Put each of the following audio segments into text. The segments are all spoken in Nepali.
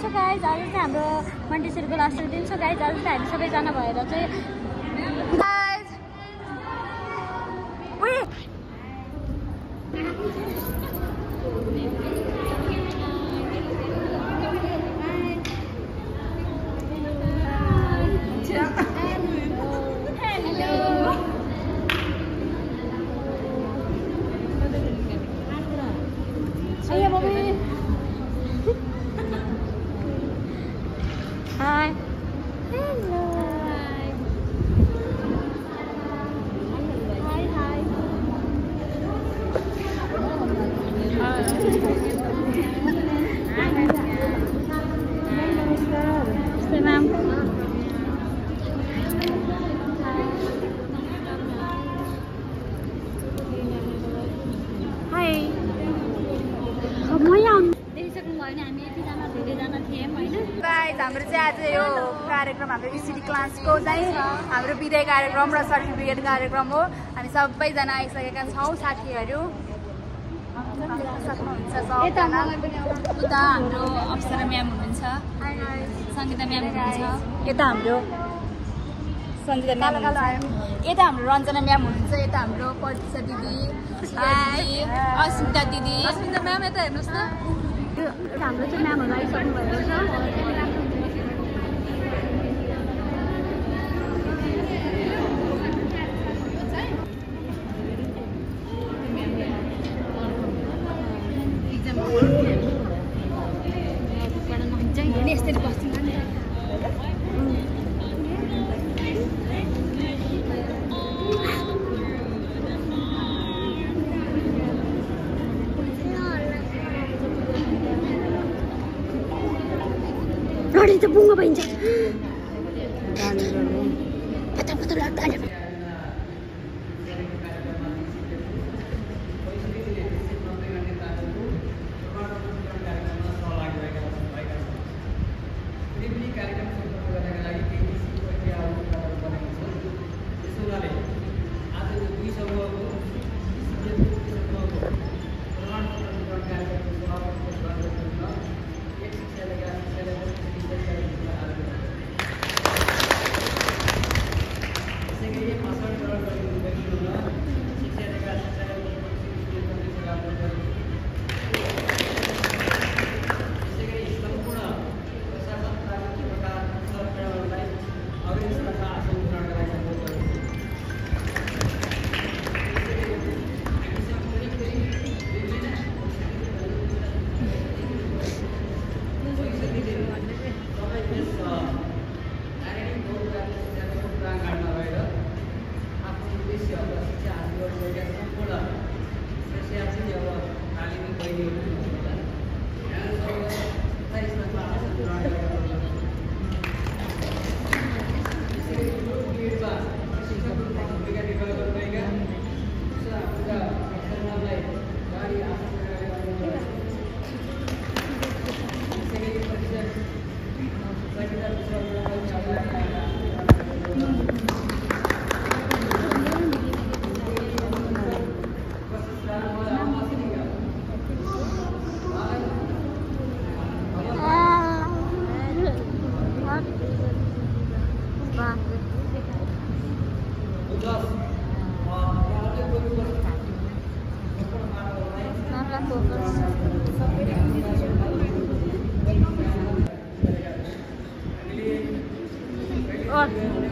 सो गाइज आज चाहिँ हाम्रो मन्टेश्वरीको लास्ट दिन सो गाइज आज चाहिँ हामी सबैजना भएर चाहिँ क्लासको चाहिँ हाम्रो विदाय कार्यक्रम र सर्टिफिकेट कार्यक्रम हो। हामी सबैजना आइसकेका छौँ साथीहरू। सक्नुहुन्छ उता हाम्रो अप्सरा म्याम हुनुहुन्छ। सङ्गीता म्याम हुनुहुन्छ। यता हाम्रो म्याम यता हाम्रो रञ्जना म्याम हुनुहुन्छ। यता हाम्रो दिदी। दिदी, अस्मिता दिदी। अस्मिता म्याम यता हेर्नुहोस् न। हाम्रो चाहिँ म्यामहरू आइसक्नु भएको छ। 봐봐 이제 Oh.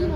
Lột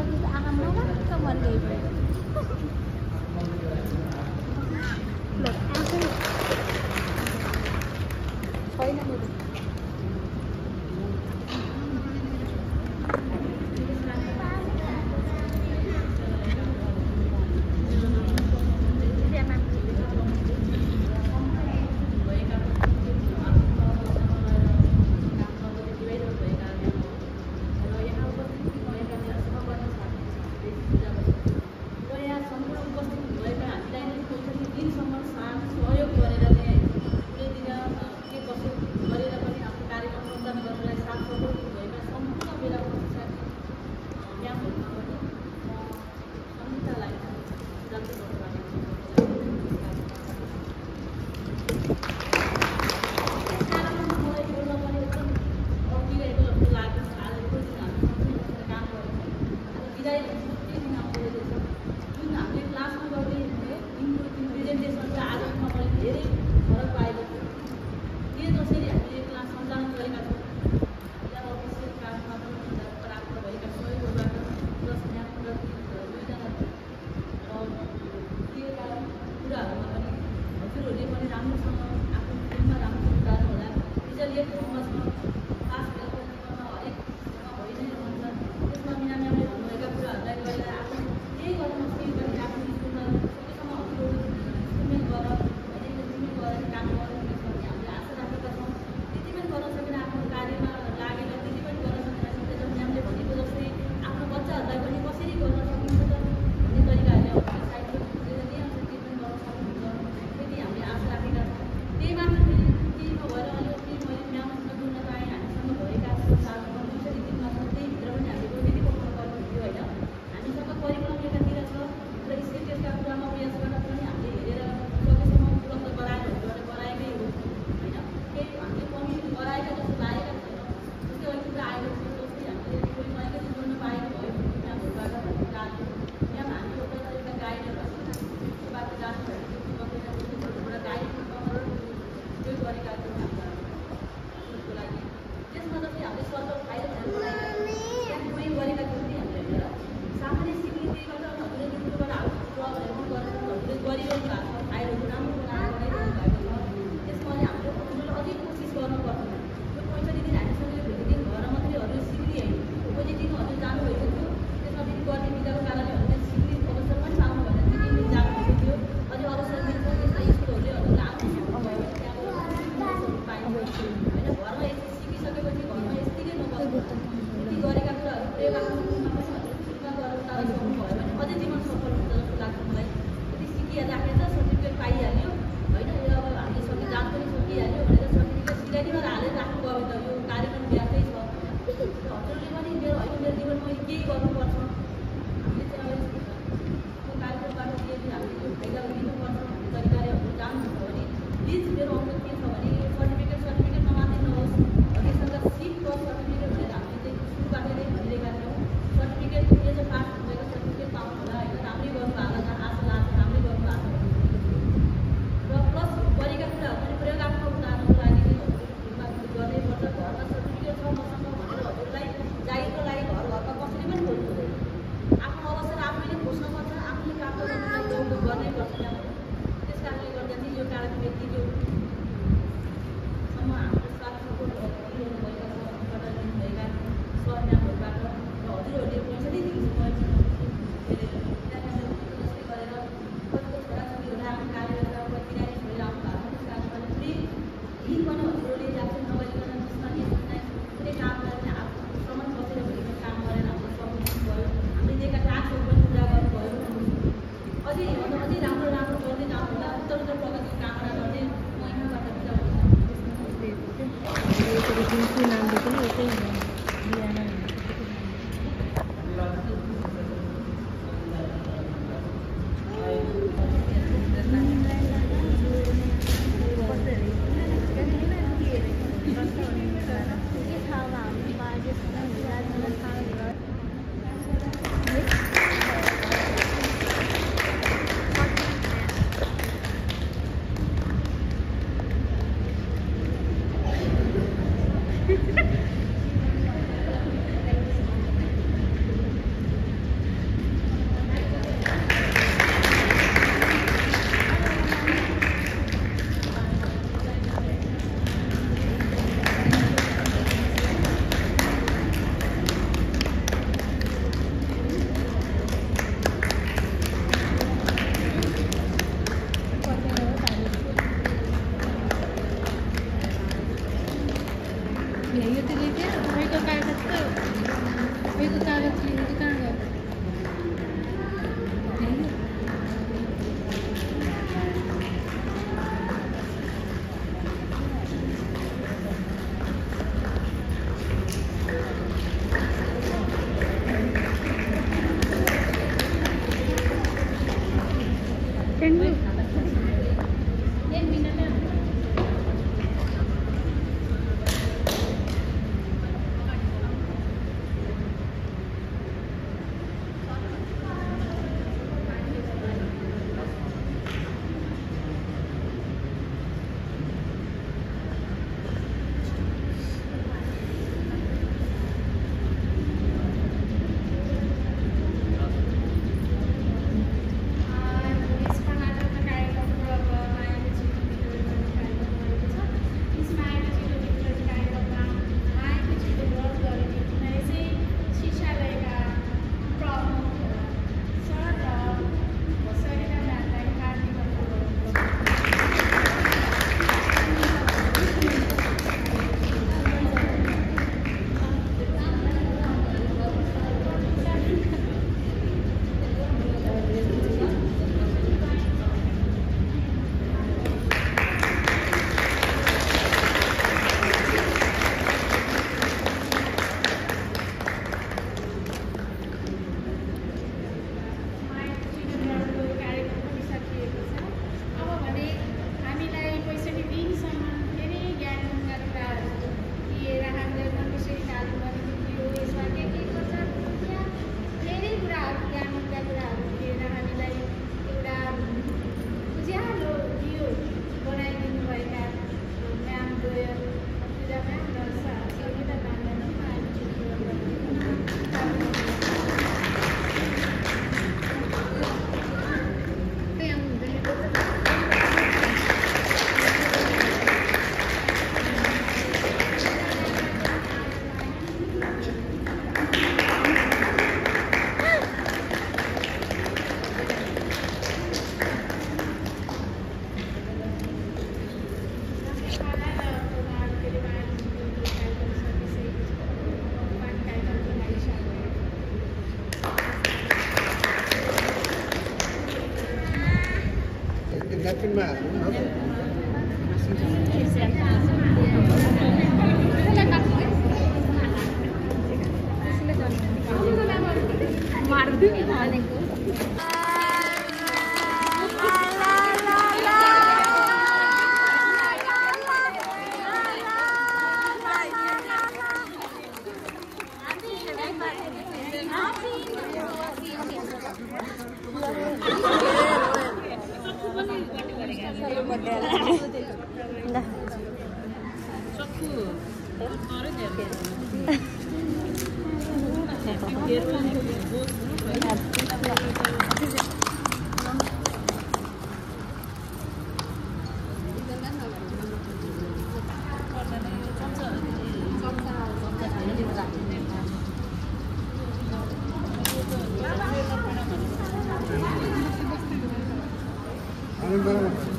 आनन्द गरौँ।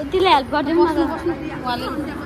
उत्तिले हेल्प गरिदिउँ न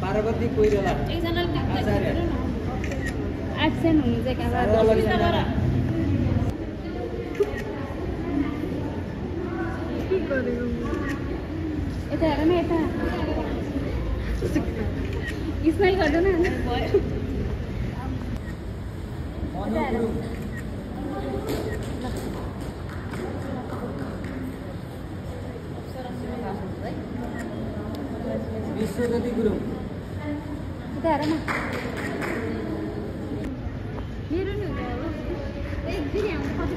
पार्वती कोइराला आचार्य। एब्सेन्ट हुनु चाहिँ कहाँबाट यता हेर न यता स्माइल गर्दैन गुरुङ एक फेरि हाम्रो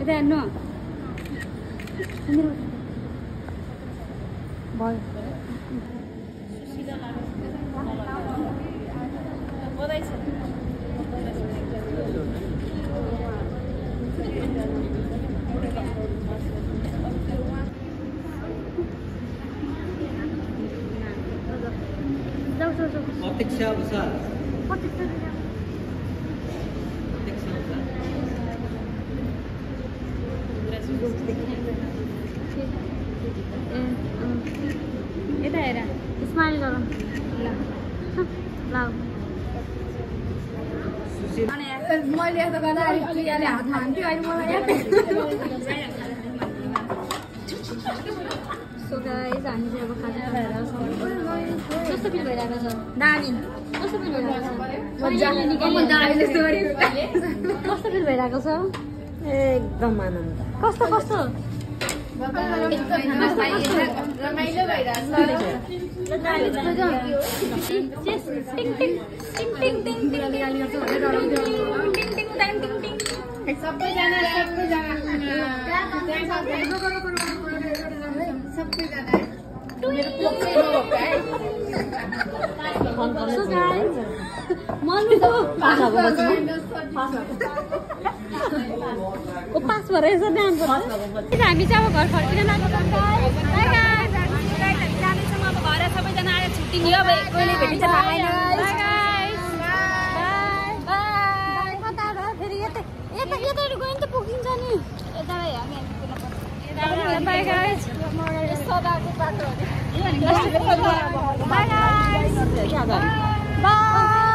यता हेर्नु स्माइल गरौँ ल ल सुशील मैले यता गर्दा अलिक क्लियरले हात हान्थ्यो अहिले मलाई सो गाइस हामी चाहिँ अब खाजा खाएर कस्तो फिल भइरहेको छ। दामी। कस्तो फिल भइरहेको छ? कस्तो फिल भइरहेको छ? एकदम आनन्द। कस्तो? कस्तो? रमाइलो हामी चाहिँ अब घर फर्किन लाग्छौँ तिमी अब कहिले भेटिन्छ थाहा छैन पुगिन्छ नि बाई